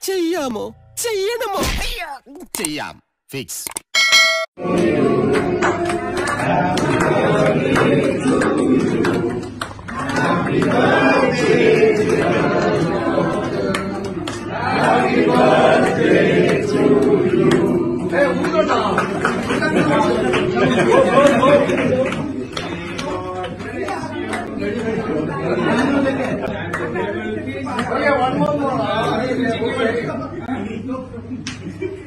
怎样么？怎样那么？哎呀，怎样？fix。просто